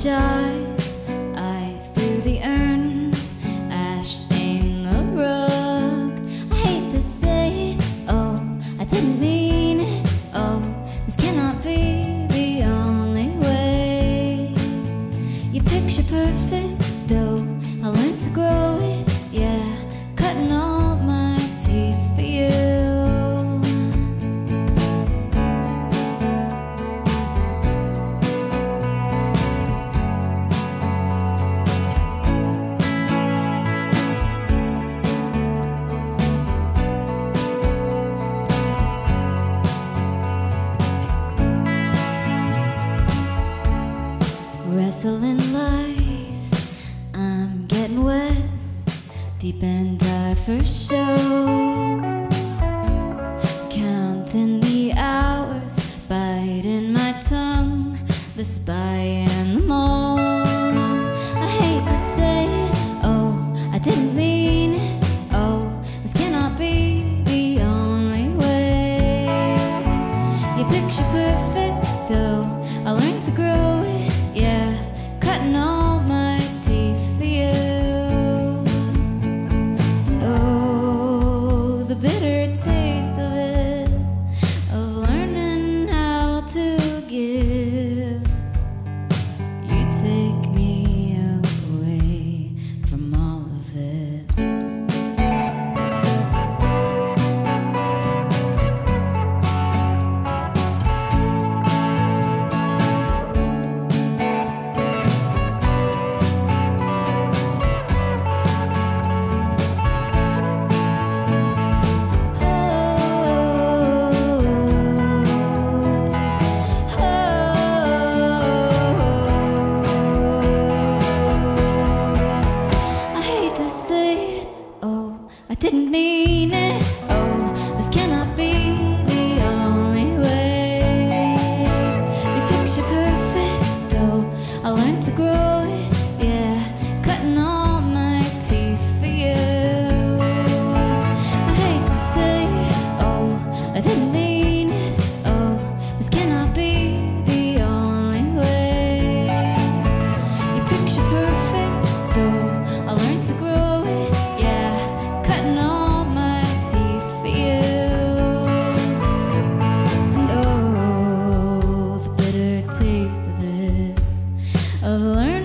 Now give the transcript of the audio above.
Apologize, I threw the urn, ash stained the rug. I hate to say it, oh, I didn't mean it, oh, this cannot be the only way. You picture perfect, though I learned to grow Wrestling life, I'm getting wet, deep end dive for show. Counting the hours, biting my tongue, the spy and the mole. didn't mean it. Oh, this cannot be the only way. Picture perfect, though. I learned to grow yeah. Cutting all my teeth for you. I hate to say, oh, I didn't mean it. Oh, this cannot be the only way. Picture perfect, though. learn